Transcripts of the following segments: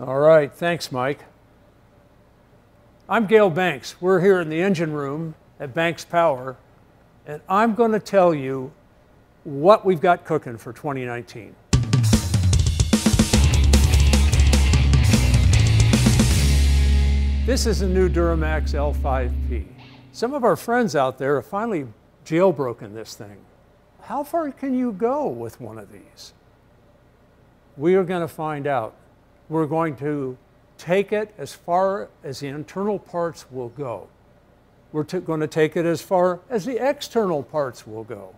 All right, thanks, Mike. I'm Gale Banks. We're here in the engine room at Banks Power, and I'm going to tell you what we've got cooking for 2019. This is a new Duramax L5P. Some of our friends out there have finally jailbroken this thing. How far can you go with one of these? We are going to find out. We're going to take it as far as the internal parts will go. We're going to take it as far as the external parts will go.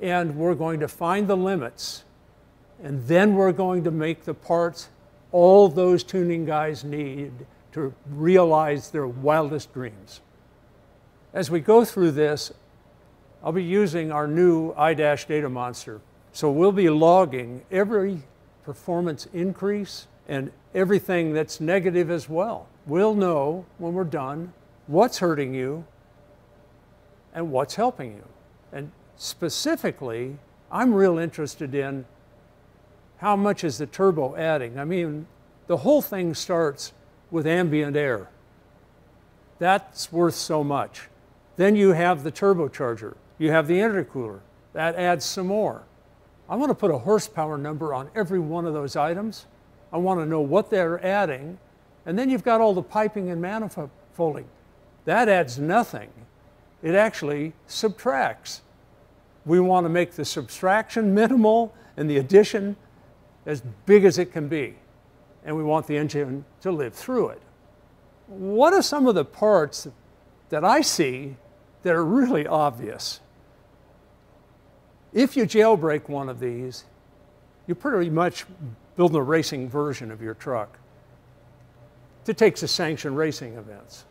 And we're going to find the limits. And then we're going to make the parts all those tuning guys need to realize their wildest dreams. As we go through this, I'll be using our new iDash data monster. So we'll be logging every performance increase and everything that's negative as well. We'll know when we're done what's hurting you and what's helping you. And specifically, I'm real interested in how much is the turbo adding. I mean, the whole thing starts with ambient air. That's worth so much. Then you have the turbocharger. You have the intercooler. That adds some more. I want to put a horsepower number on every one of those items. I want to know what they're adding. And then you've got all the piping and manifolding. That adds nothing. It actually subtracts. We want to make the subtraction minimal and the addition as big as it can be and we want the engine to live through it. What are some of the parts that I see that are really obvious? If you jailbreak one of these, you're pretty much building a racing version of your truck. It takes the sanctioned racing events.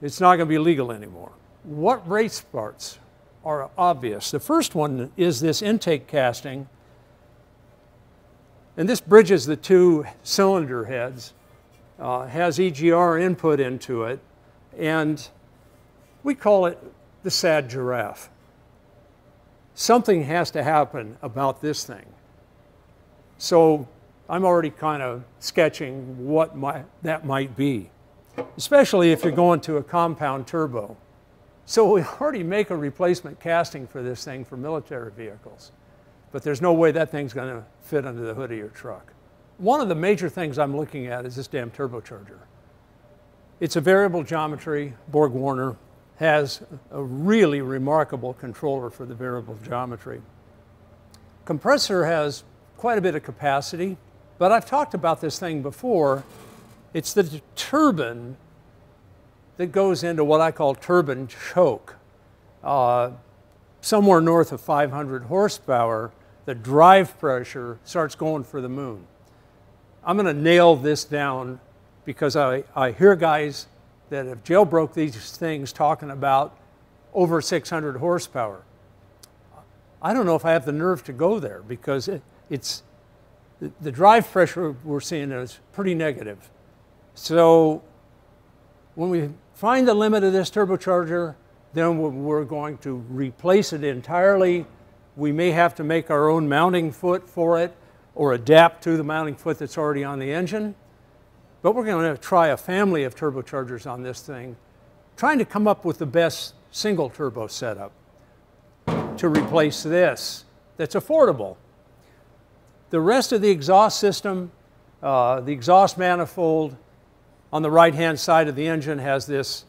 It's not going to be legal anymore. What race parts are obvious? The first one is this intake casting and this bridges the two cylinder heads, uh, has EGR input into it, and we call it the sad giraffe. Something has to happen about this thing. So I'm already kind of sketching what my, that might be, especially if you're going to a compound turbo. So we already make a replacement casting for this thing for military vehicles but there's no way that thing's going to fit under the hood of your truck. One of the major things I'm looking at is this damn turbocharger. It's a variable geometry. Borg Warner has a really remarkable controller for the variable geometry. Compressor has quite a bit of capacity, but I've talked about this thing before. It's the turbine that goes into what I call turbine choke. Uh, somewhere north of 500 horsepower, the drive pressure starts going for the moon. I'm going to nail this down because I, I hear guys that have jailbroke these things talking about over 600 horsepower. I don't know if I have the nerve to go there because it, it's the, the drive pressure we're seeing is pretty negative. So when we find the limit of this turbocharger, then we're going to replace it entirely we may have to make our own mounting foot for it or adapt to the mounting foot that's already on the engine. But we're going to try a family of turbochargers on this thing, trying to come up with the best single turbo setup to replace this that's affordable. The rest of the exhaust system, uh, the exhaust manifold on the right hand side of the engine has this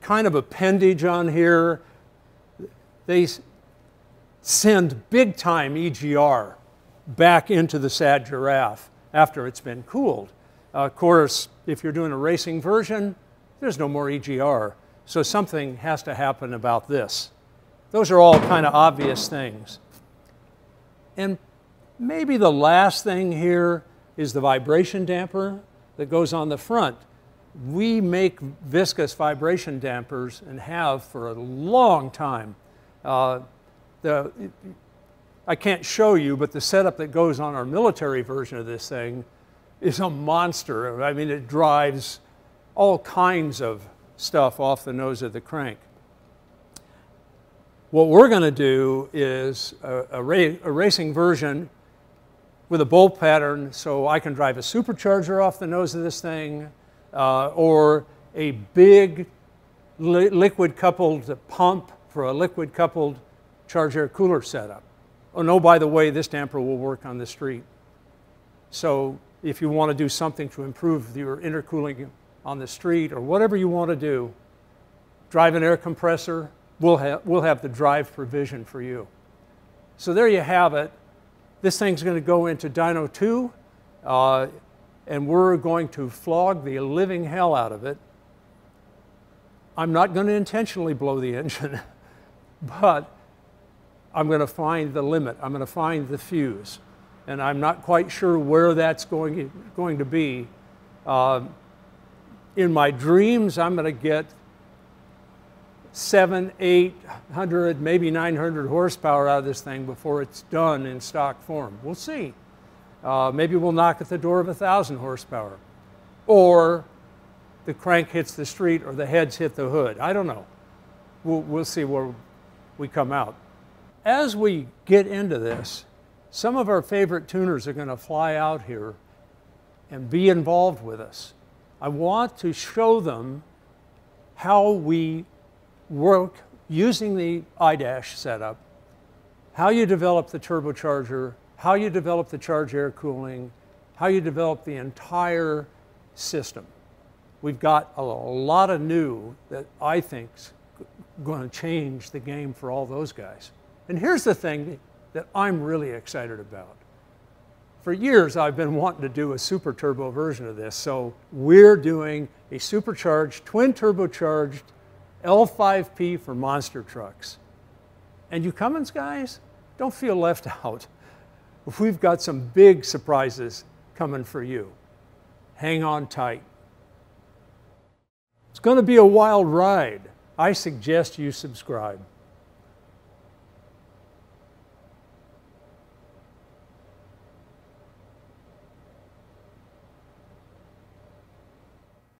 kind of appendage on here. They send big time EGR back into the sad giraffe after it's been cooled. Uh, of course, if you're doing a racing version, there's no more EGR. So something has to happen about this. Those are all kind of obvious things. And maybe the last thing here is the vibration damper that goes on the front. We make viscous vibration dampers and have for a long time. Uh, the, I can't show you, but the setup that goes on our military version of this thing is a monster. I mean, it drives all kinds of stuff off the nose of the crank. What we're going to do is a, a, ra a, racing version with a bolt pattern so I can drive a supercharger off the nose of this thing uh, or a big li liquid coupled pump for a liquid coupled charge air cooler setup. Oh no, by the way, this damper will work on the street. So if you want to do something to improve your intercooling on the street or whatever you want to do, drive an air compressor, we'll have, we'll have the drive provision for you. So there you have it. This thing's going to go into Dyno 2, uh, and we're going to flog the living hell out of it. I'm not going to intentionally blow the engine, but I'm going to find the limit. I'm going to find the fuse. And I'm not quite sure where that's going, going to be. Uh, in my dreams, I'm going to get seven, eight hundred, maybe 900 horsepower out of this thing before it's done in stock form. We'll see. Uh, maybe we'll knock at the door of a thousand horsepower. Or the crank hits the street or the heads hit the hood. I don't know. We'll, we'll see where we come out. As we get into this, some of our favorite tuners are going to fly out here and be involved with us. I want to show them how we work using the iDash setup, how you develop the turbocharger, how you develop the charge air cooling, how you develop the entire system. We've got a lot of new that I think's going to change the game for all those guys. And here's the thing that I'm really excited about. For years, I've been wanting to do a super turbo version of this, so we're doing a supercharged, twin turbocharged L5P for monster trucks. And you Cummins guys, don't feel left out. We've got some big surprises coming for you. Hang on tight. It's going to be a wild ride. I suggest you subscribe.